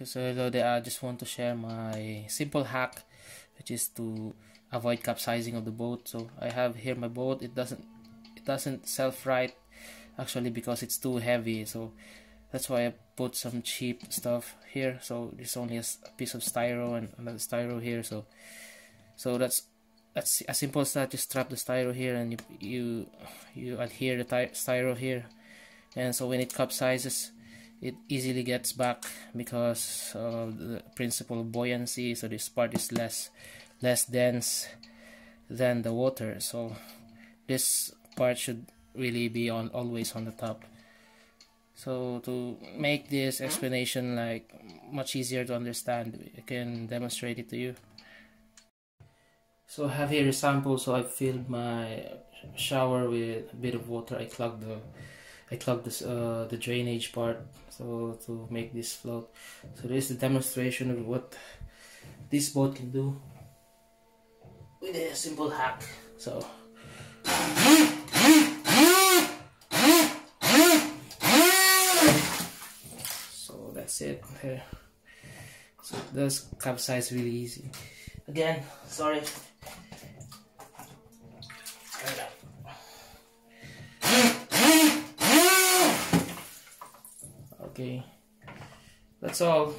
Okay, so hello there. I just want to share my simple hack, which is to avoid capsizing of the boat. So I have here my boat. It doesn't it doesn't self right actually because it's too heavy. So that's why I put some cheap stuff here. So there's only a, piece of styro and another styro here. So so that's that's as simple that. Just strap the styro here and you you you adhere the styro here, and so when it capsizes it easily gets back because of the principle of buoyancy so this part is less less dense than the water. So this part should really be on always on the top. So to make this explanation like much easier to understand I can demonstrate it to you. So I have here a sample so I filled my shower with a bit of water. I clogged the I clogged this uh, the drainage part so to make this float. So this is the demonstration of what this boat can do with a simple hack. So. So that's it. Here so it does capsize really easy. Again sorry okay. That's all